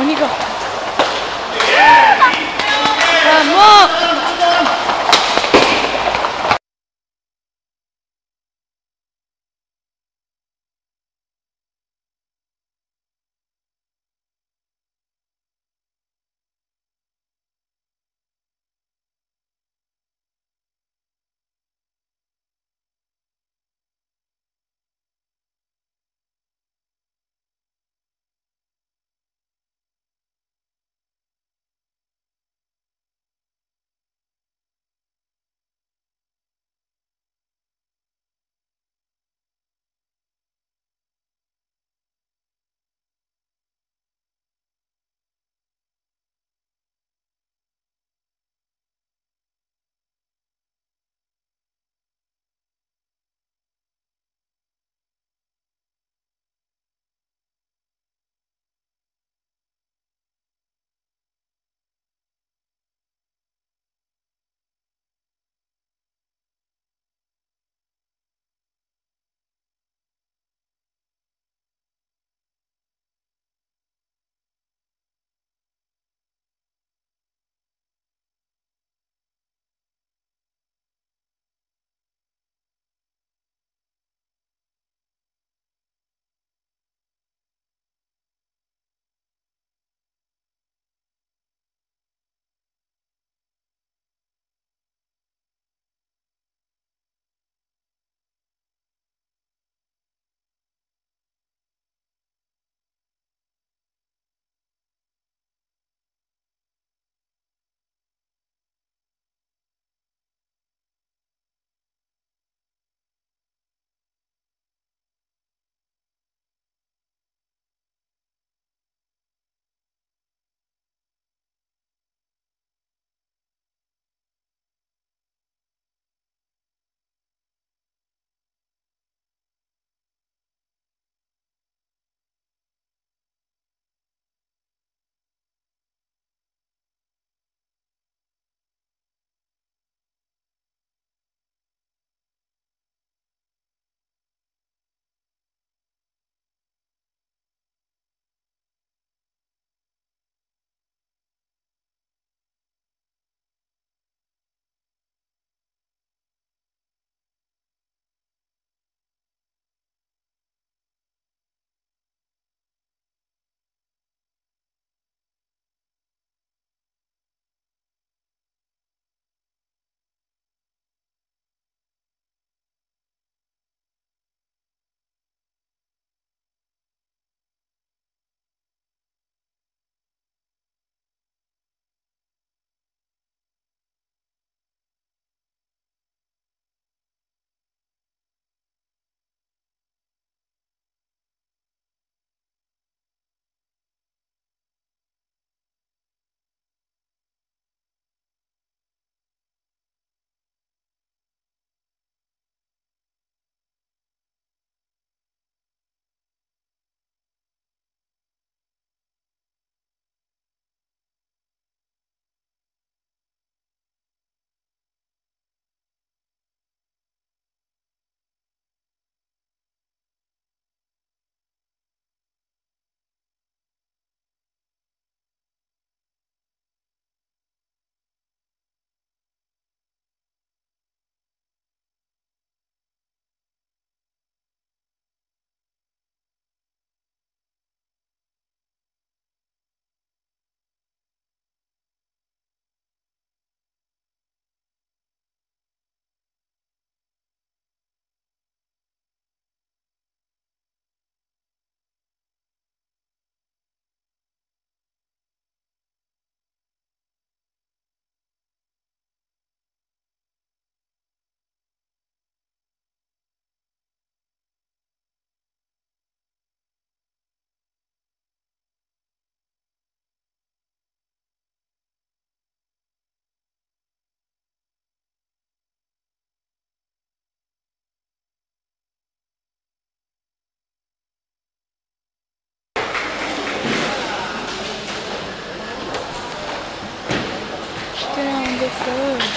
鬼が。So.